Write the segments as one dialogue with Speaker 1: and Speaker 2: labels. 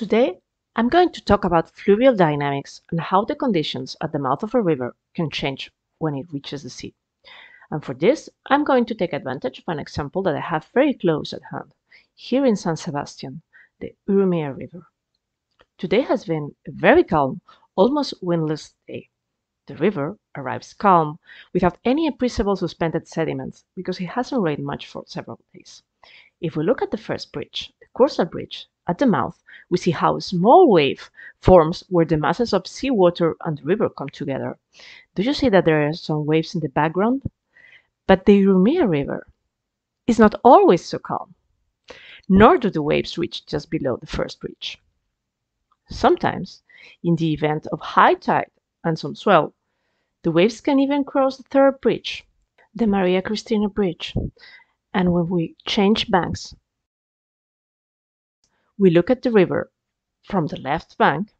Speaker 1: Today, I'm going to talk about fluvial dynamics and how the conditions at the mouth of a river can change when it reaches the sea. And for this, I'm going to take advantage of an example that I have very close at hand, here in San Sebastian, the Urumea River. Today has been a very calm, almost windless day. The river arrives calm, without any appreciable suspended sediments, because it hasn't rained much for several days. If we look at the first bridge, the Kursaal Bridge, at the mouth, we see how a small wave forms where the masses of seawater and river come together. Do you see that there are some waves in the background? But the Urumea River is not always so calm, nor do the waves reach just below the first bridge. Sometimes, in the event of high tide and some swell, the waves can even cross the third bridge, the Maria Cristina Bridge. And when we change banks, we look at the river from the left bank,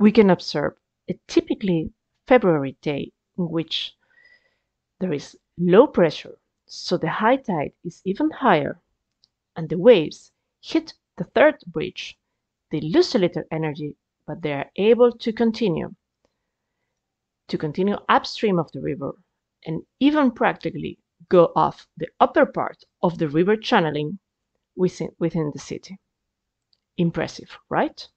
Speaker 1: we can observe a typically February day in which there is low pressure, so the high tide is even higher, and the waves hit the third bridge. They lose a little energy, but they are able to continue, to continue upstream of the river, and even practically go off the upper part of the river channeling within, within the city. Impressive, right?